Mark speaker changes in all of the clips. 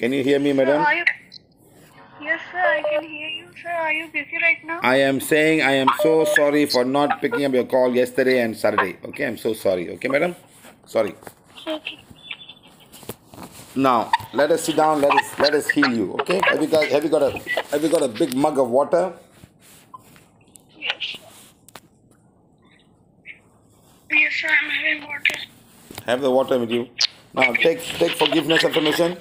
Speaker 1: Can you hear me, madam?
Speaker 2: You... Yes, sir, I can hear you, sir. Are you busy right now?
Speaker 1: I am saying I am so sorry for not picking up your call yesterday and Saturday. Okay, I'm so sorry. Okay, madam? Sorry.
Speaker 2: Okay.
Speaker 1: Now let us sit down. Let us let us heal you. Okay? Have you got have you got a have you got a big mug of water?
Speaker 2: Yes. Yes, sir, I'm having water.
Speaker 1: Have the water with you. Now take take forgiveness affirmation.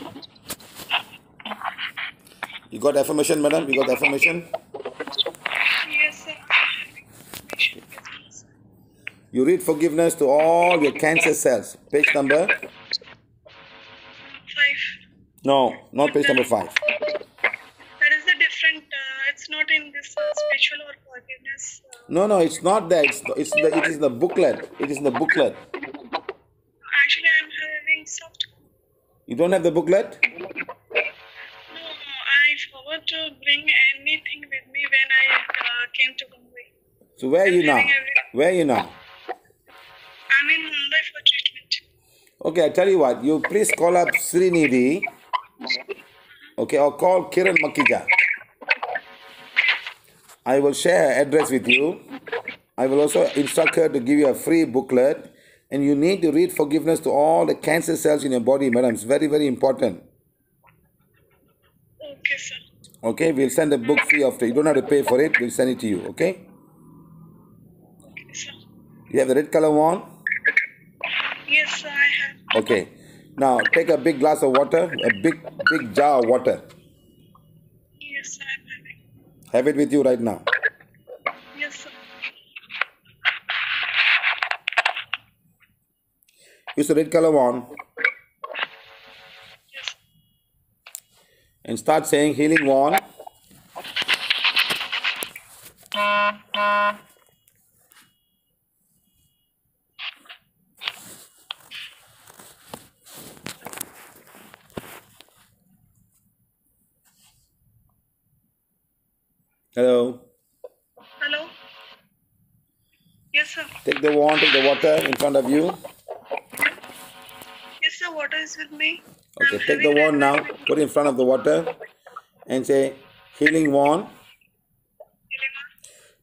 Speaker 1: You got affirmation, madam? You got affirmation?
Speaker 2: Yes, sir.
Speaker 1: You read forgiveness to all your cancer cells. Page number?
Speaker 2: Five.
Speaker 1: No, not page number five.
Speaker 2: That is the different. Uh, it's not in this uh, spiritual or forgiveness. Uh,
Speaker 1: No, no, it's not there. It's it's the it is the booklet. It is in the booklet.
Speaker 2: actually, I'm having soft.
Speaker 1: You don't have the booklet? So where are you now? Where are you now?
Speaker 2: I'm in Mumbai for treatment.
Speaker 1: Okay, I tell you what. You please call up Srinidhi. Okay, or call Kiran Makija. I will share her address with you. I will also instruct her to give you a free booklet. And you need to read forgiveness to all the cancer cells in your body, madam. It's very, very important.
Speaker 2: Okay, sir.
Speaker 1: Okay, we'll send the book free after. You don't have to pay for it. We'll send it to you. Okay? You have the red color one?
Speaker 2: Yes, sir, I have.
Speaker 1: Okay. Now take a big glass of water, a big, big jar of water.
Speaker 2: Yes, sir, I'm having.
Speaker 1: Have it with you right now.
Speaker 2: Yes, sir.
Speaker 1: Use the red color one
Speaker 2: Yes.
Speaker 1: and start saying healing one. Hello.
Speaker 2: Hello? Yes, sir.
Speaker 1: Take the wand, take the water in front of you.
Speaker 2: Yes, sir, water is with me.
Speaker 1: Okay,
Speaker 2: I'm
Speaker 1: take the wand now, put it in front of the water and say healing wand.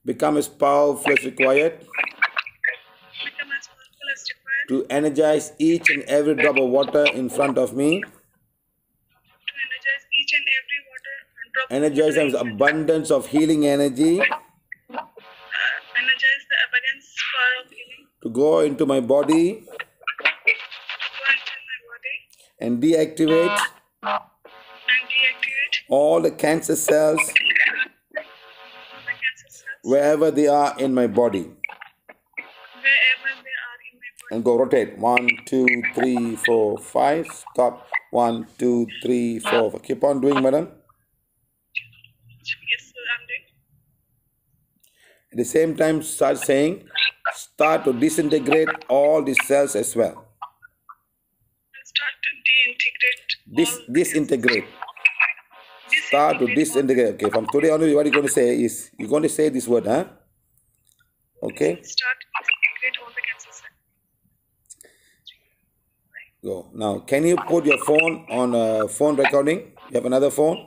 Speaker 1: Become as powerful as required
Speaker 2: Become as powerful as required
Speaker 1: to energize each and every drop of water in front of me.
Speaker 2: Energize
Speaker 1: them with abundance of healing energy
Speaker 2: energize the abundance power of healing.
Speaker 1: to go into my body
Speaker 2: Go into my body
Speaker 1: and deactivate
Speaker 2: and deactivate
Speaker 1: all the cancer cells
Speaker 2: the cancer cells
Speaker 1: wherever they are in my body.
Speaker 2: wherever they are in my body.
Speaker 1: And go rotate. One, two, three, four, five. Stop. One, two, three, four. Keep on doing, madam.
Speaker 2: Yes, sir, I'm doing.
Speaker 1: At the same time, start saying, start to disintegrate all the cells as well.
Speaker 2: Start to deintegrate.
Speaker 1: Dis
Speaker 2: all-
Speaker 1: disintegrate. Start to disintegrate. Okay, from today on, what you're going to say is, you're going to say this word, huh? Okay,
Speaker 2: Start disintegrate all the cancer cells.
Speaker 1: go. Now, can you put your phone on a phone recording? You have another phone?
Speaker 2: Uh,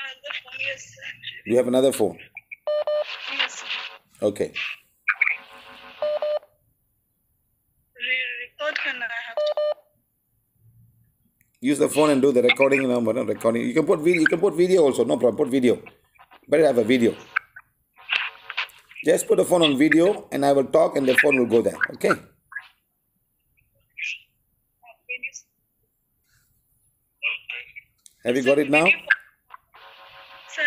Speaker 2: another phone, yes, sir.
Speaker 1: You have another phone?
Speaker 2: Yes.
Speaker 1: Okay. Use the phone and do the recording number, no recording. You can put video. You can put video also. No problem. Put video. Better have a video. Just put the phone on video, and I will talk, and the phone will go there. Okay. Have you got it now?
Speaker 2: Sir,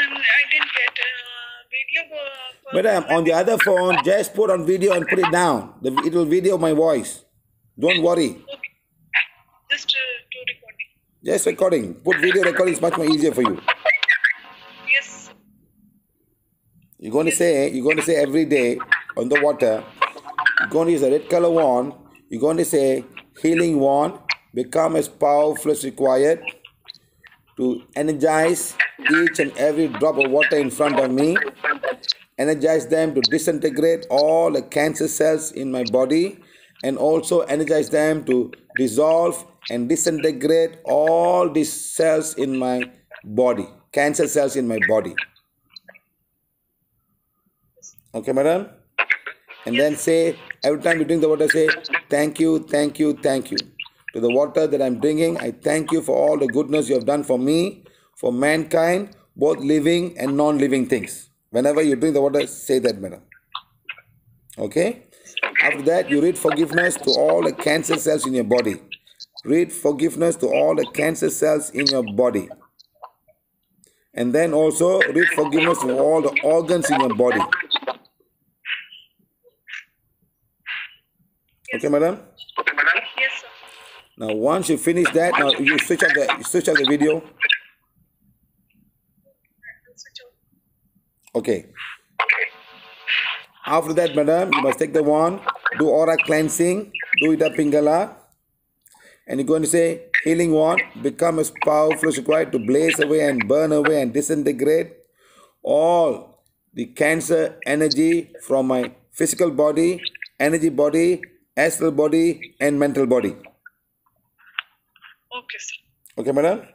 Speaker 1: Madam, on the other phone, just put on video and put it down. The, it will video my voice. Don't worry.
Speaker 2: Okay. Just uh, do recording.
Speaker 1: Just recording. Put video recording is much more easier for you.
Speaker 2: Yes.
Speaker 1: You're going to say, you're going to say every day on the water, you're going to use a red color wand. You're going to say, healing wand, become as powerful as required to energize each and every drop of water in front of me. Energize them to disintegrate all the cancer cells in my body and also energize them to dissolve and disintegrate all these cells in my body, cancer cells in my body. Okay, madam? And then say, every time you drink the water, say, thank you, thank you, thank you. To the water that I'm drinking, I thank you for all the goodness you have done for me, for mankind, both living and non living things. Whenever you drink the water, say that, madam. Okay? After that, you read forgiveness to all the cancer cells in your body. Read forgiveness to all the cancer cells in your body. And then also read forgiveness to all the organs in your body. Okay, madam?
Speaker 2: Yes, sir.
Speaker 1: Now, once you finish that, now you switch off the you switch off the video.
Speaker 2: Off.
Speaker 1: Okay. After that, madam, you must take the wand, do aura cleansing, do it up pingala, and you're going to say, healing wand, become as powerful as required to blaze away and burn away and disintegrate all the cancer energy from my physical body, energy body, astral body, and mental body.
Speaker 2: Okay, sir.
Speaker 1: Okay, madam?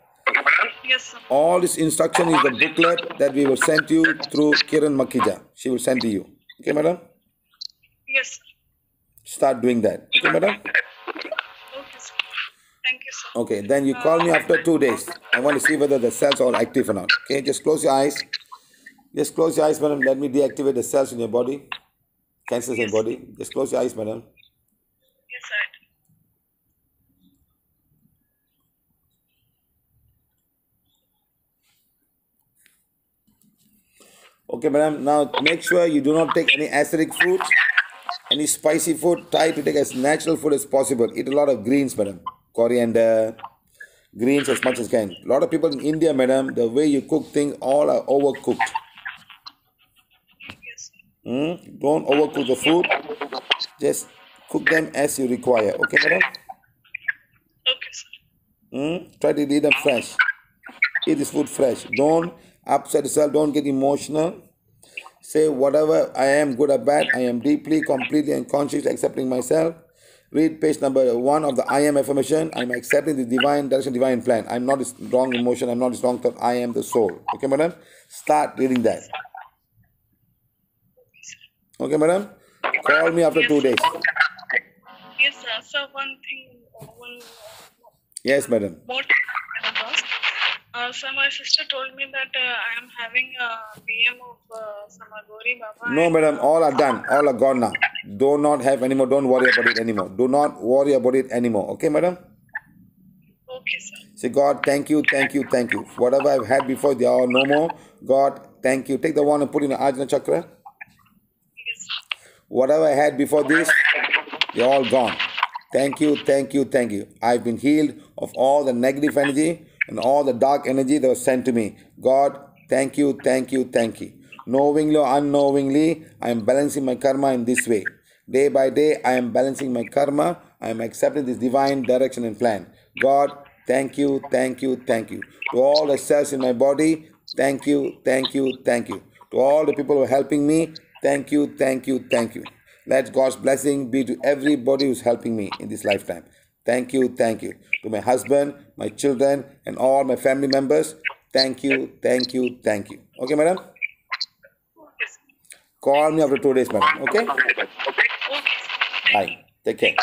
Speaker 2: Yes, sir.
Speaker 1: All this instruction is the booklet that we will send you through Kiran Makija. She will send to you. Okay, madam?
Speaker 2: Yes, sir.
Speaker 1: Start doing that. Okay, madam?
Speaker 2: Okay, sir. Thank you, sir.
Speaker 1: Okay, then you call me after two days. I want to see whether the cells are active or not. Okay, just close your eyes. Just close your eyes, madam. Let me deactivate the cells in your body. Cancers in your body. Just close your eyes, madam. Okay, madam. Now make sure you do not take any acidic food, any spicy food. Try to take as natural food as possible. Eat a lot of greens, madam. Coriander, greens as much as can. A lot of people in India, madam, the way you cook things, all are overcooked.
Speaker 2: Yes.
Speaker 1: Hmm? Don't overcook the food. Just cook them as you require. Okay, madam?
Speaker 2: Okay, sir.
Speaker 1: Hmm? Try to eat them fresh. Eat this food fresh. Don't upset yourself. Don't get emotional. Say whatever I am, good or bad, I am deeply, completely, and consciously accepting myself. Read page number one of the I am affirmation. I'm accepting the divine direction, divine plan. I'm not this wrong emotion. I'm not this wrong thought. I am the soul. Okay, madam? Start reading that. Okay, madam? Call me after two days.
Speaker 2: Yes, sir. So one thing, one
Speaker 1: Yes, madam.
Speaker 2: more thing I want to ask. Uh, so my sister told me that uh, I am having a PM of uh, some Aghori Baba.
Speaker 1: No, madam,
Speaker 2: uh,
Speaker 1: all are done. All are gone now. Do not have anymore. Don't worry about it anymore. Do not worry about it anymore. Okay, madam?
Speaker 2: Okay, sir.
Speaker 1: Say, God, thank you, thank you, thank you. Whatever I've had before, they are no more. God, thank you. Take the one and put in the Ajna Chakra.
Speaker 2: Yes.
Speaker 1: Whatever I had before this, they're all gone. Thank you, thank you, thank you. I've been healed of all the negative energy and all the dark energy that was sent to me. God, thank you, thank you, thank you. Knowingly or unknowingly, I am balancing my karma in this way. Day by day, I am balancing my karma. I am accepting this divine direction and plan. God, thank you, thank you, thank you. To all the cells in my body, thank you, thank you, thank you. To all the people who are helping me, thank you, thank you, thank you. Let God's blessing be to everybody who's helping me in this lifetime. Thank you, thank you. To my husband, my children, and all my family members, thank you, thank you, thank you. Okay, madam? Call me after two days, madam. Okay?
Speaker 2: Okay.
Speaker 1: Bye. Take care.